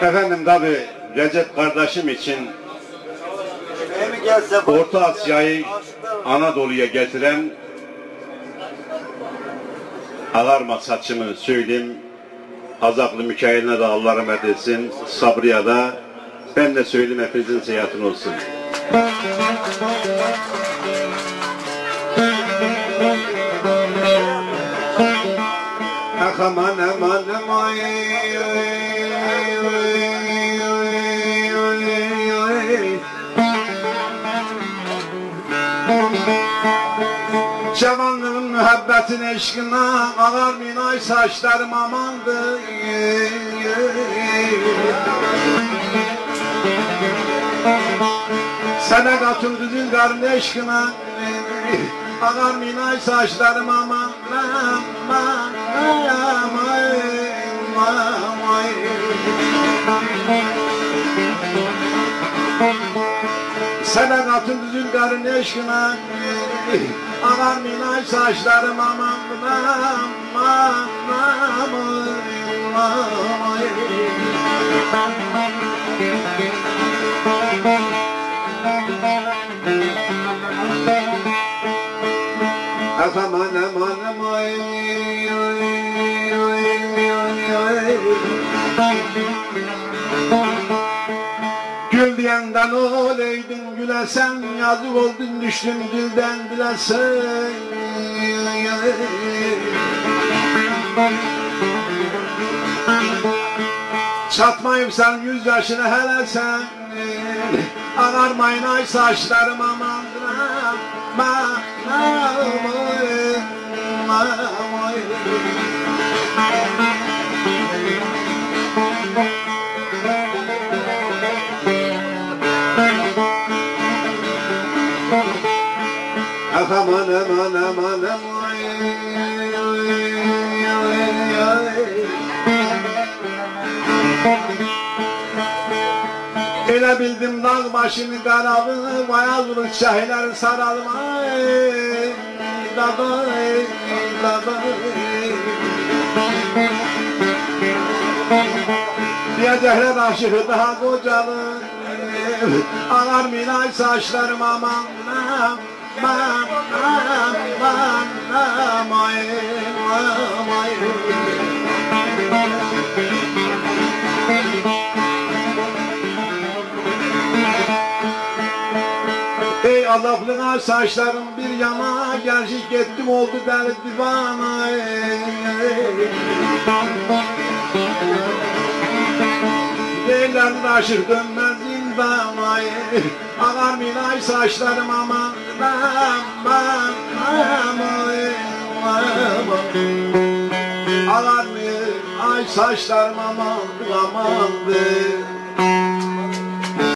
Tabi Recep kardeşim için Orta Asya'yı Anadolu'ya getiren alarma saçımı söyleyeyim. Hazaplı Mikail'ine de Allah rahmet etsin. Sabriya da ben de söyleyeyim hepinizin seyahatin olsun. Aman aman aman Cavanlığın mühabbetin eşkına Ağar minay saçlarım amandı. Sadakatül düzün karın eşkına Ağar minay saçlarım aman aman aman Sadakatül düzün karın eşkına Ağar minay saçlarım aman aman aman aman. Aman aman aman Gül diyenden oleydin gülesen Yazık oldun düştün gülden dilesen Çatmayıp sen yüz yaşına hele sen. Ağarmayın ay saçlarım aman aman aman aman Aman aman aman. Ele bildim dağ başını karabını Bayazırık şahileri saralım ay Daday daday Diyecekler aşığı daha kocalı Ağar minay saçlarım aman aman Ey Allah'lına saçlarım bir yana Gerçek ettim oldu deli divana Leylan aşık dönmez zindana Ağar minay saçlarım aman aman aman Ağar minay saçlarım aman aman